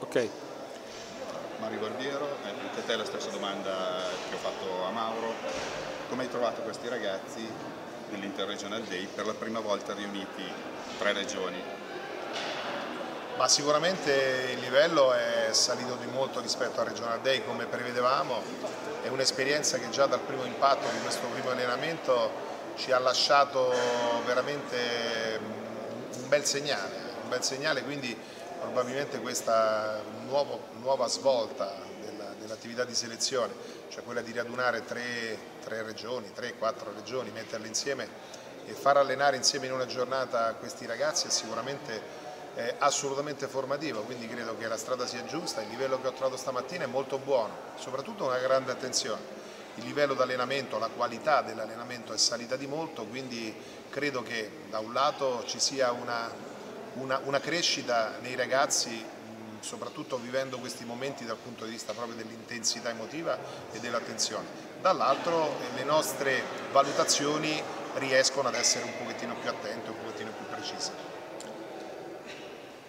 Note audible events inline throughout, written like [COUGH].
Ok. Mario Barbiero, eh, anche a te la stessa domanda che ho fatto a Mauro. Come hai trovato questi ragazzi dell'Interregional Day per la prima volta riuniti tre regioni? Ma sicuramente il livello è salito di molto rispetto al Regional Day come prevedevamo, è un'esperienza che già dal primo impatto di questo primo allenamento ci ha lasciato veramente un bel segnale, un bel segnale quindi probabilmente questa nuovo, nuova svolta dell'attività dell di selezione, cioè quella di radunare tre, tre regioni, tre, quattro regioni, metterle insieme e far allenare insieme in una giornata questi ragazzi è sicuramente eh, assolutamente formativa, quindi credo che la strada sia giusta, il livello che ho trovato stamattina è molto buono, soprattutto una grande attenzione. Il livello d'allenamento, la qualità dell'allenamento è salita di molto, quindi credo che da un lato ci sia una, una, una crescita nei ragazzi soprattutto vivendo questi momenti dal punto di vista proprio dell'intensità emotiva e dell'attenzione. Dall'altro eh, le nostre valutazioni riescono ad essere un pochettino più attente, un pochettino più precise.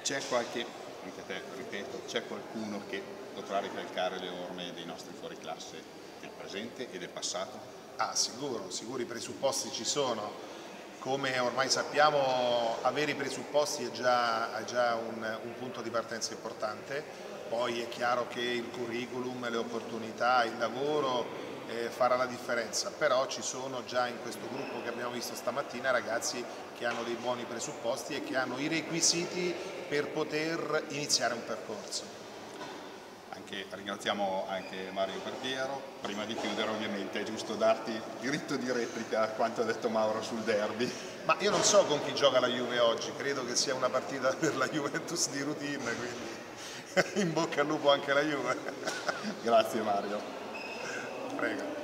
C'è qualche, anche te ripeto, c'è qualcuno che potrà ricalcare le orme dei nostri fuoriclasse del presente e del passato? Ah, sicuro, sicuri presupposti ci sono. Come ormai sappiamo, avere i presupposti è già, è già un, un punto di partenza importante, poi è chiaro che il curriculum, le opportunità, il lavoro eh, farà la differenza, però ci sono già in questo gruppo che abbiamo visto stamattina ragazzi che hanno dei buoni presupposti e che hanno i requisiti per poter iniziare un percorso. Anche, ringraziamo anche Mario Barbiero. Prima di chiudere ovviamente è giusto darti diritto di replica a quanto ha detto Mauro sul derby. Ma io non so con chi gioca la Juve oggi, credo che sia una partita per la Juventus di routine, quindi [LAUGHS] in bocca al lupo anche la Juve. Grazie Mario. Prego.